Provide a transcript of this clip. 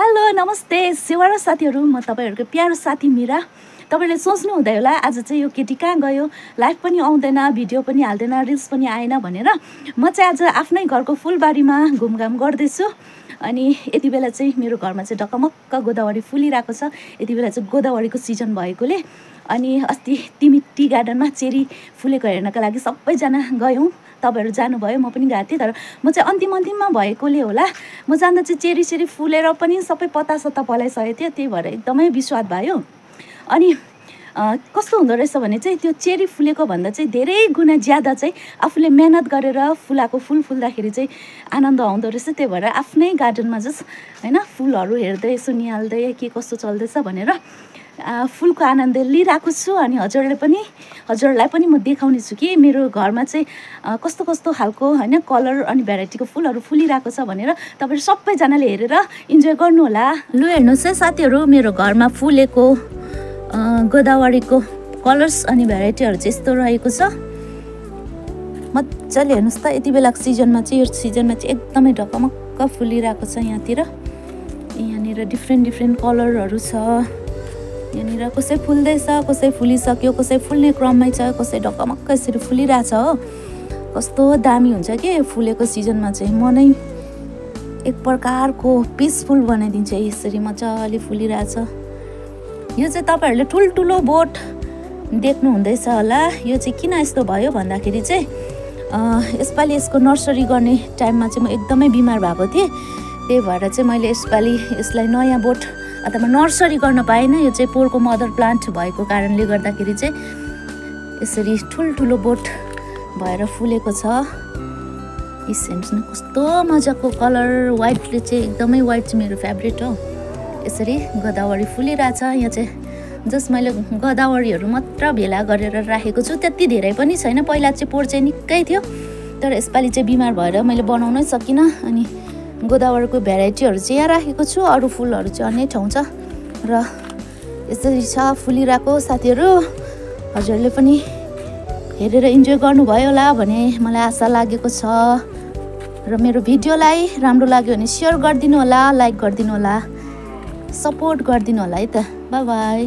Hello नमस्ते। सेवा र साथीहरू म तपाईँहरूको प्यारो साथी मिरा। तपाईँले सोच्नु हुँदै होला आज चाहिँ यो केटी कहाँ गयो? लाइभ पनि आउँदैन भिडियो पनि हाल्दैन रिल्स पनि आएन भनेर। म चाहिँ आज आफ्नै घरको फुलबारीमा घुमघाम गर्दैछु। अनि यति बेला चाहिँ मेरो घरमा चाहिँ ढकमक्क गोदावरी फुलिरहेको छ। यति बेला चाहिँ गोदावरीको सिजन भएकोले। अनि अस्ति तिमी टी गार्डनमा चेरी फुलेको हेर्नको लागि सबैजना गयौँ। तपाईँहरू जानुभयो म पनि गएको थिएँ तर म चाहिँ अन्तिम अन्तिममा भएकोले होला। म जाँदा चाहिँ चेरी सेरी फुलेर पनि सबै पत्ता सत्ता पलाइसकेको थियो त्यही भएर एकदमै विस्वाद भयो। अनि कस्तो हुँदो रहेछ भने चाहिँ त्यो चेरी फुलेको भन्दा चाहिँ धेरै गुणा ज्यादा चाहिँ आफूले मेहनत गरेर फुलाएको फुल फुल्दाखेरि चाहिँ आनन्द आउँदो रहेछ। त्यही भएर आफ्नै गार्डनमा जस्ट होइन फुलहरू हेर्दै यसो निहाल्दै के कस्तो चल्दैछ भनेर फुलको आनन्द लिइरहेको छु अनि हजुरले पनि हजुरलाई पनि म देखाउने छु कि मेरो घरमा चाहिँ कस्तो कस्तो खालको होइन कलर अनि भेराइटीको फुलहरू फुलिरहेको छ भनेर तपाईँहरू सबैजनाले हेरेर इन्जोय गर्नुहोला। लु हेर्नुहोस् है साथीहरू मेरो घरमा फुलेको गोदावरीको कलर्स अनि भेराइटीहरू चाहिँ यस्तो रहेको छ। मजाले हेर्नुहोस् त यति बेलाको सिजनमा चाहिँ यो सिजनमा चाहिँ एकदमै ढकमक्क फुलिरहेको छ यहाँतिर। यहाँनिर डिफ्रेन्ट डिफ्रेन्ट कलरहरू छ। यहाँनिर कसै फुल्दैछ कसै फुलिसक्यो कसै फुल्ने क्रममै छ कसै ढकमक्क यसरी फुलिरहेछ हो। कस्तो दामी हुन्छ कि फुलेको सिजनमा चाहिँ। म नै एक प्रकारको पिसफुल बनाइदिन्छ यसरी मजाले फुलिरहेछ। यो चाहिँ तपाईँहरूले ठुल्ठुलो बोट देख्नु हुँदैछ होला। यो चाहिँ किन यस्तो भयो भन्दाखेरि चाहिँ यसपालि यसको नर्सरी गर्ने टाइममा चाहिँ म एकदमै बिमार भएको थिएँ। त्यही भएर चाहिँ मैले यसपालि यसलाई नयाँ बोट अथवा नर्सरी गर्न पाएन यो चाहिँ पोहोरको मदर प्लान्ट भएको कारणले गर्दाखेरि चाहिँ यसरी ठुल्ठुलो बोट भएर फुलेको छ। हेर्नुहोस् न कस्तो मजाको कलर वाइटले चाहिँ एकदमै वाइट चाहिँ मेरो फेभरेट हो। यसरी गोदावरी फुलिरहेछ यहाँ चाहिँ जस मैले गोदावरीहरू मात्र भेला गरेर राखेको छु त्यति धेरै पनि छैन। पहिला चाहिँ पोहोर चाहिँ निकै थियो तर यसपालि चाहिँ बिमार भएर मैले बनाउनै सकिनँ अनि गोदावरीको भेराइटीहरू चाहिँ यहाँ राखेको छु अरू फुलहरू चाहिँ अन्य ठाउँ छ। र यसरी छ फुलिरहेको साथीहरू। हजुरले पनि हेरेर इन्जोय गर्नुभयो होला भने मलाई आशा लागेको छ। र मेरो भिडियोलाई राम्रो लाग्यो भने सेयर गरिदिनु होला लाइक गरिदिनु होला सपोर्ट गरिदिनु होला है त। बाई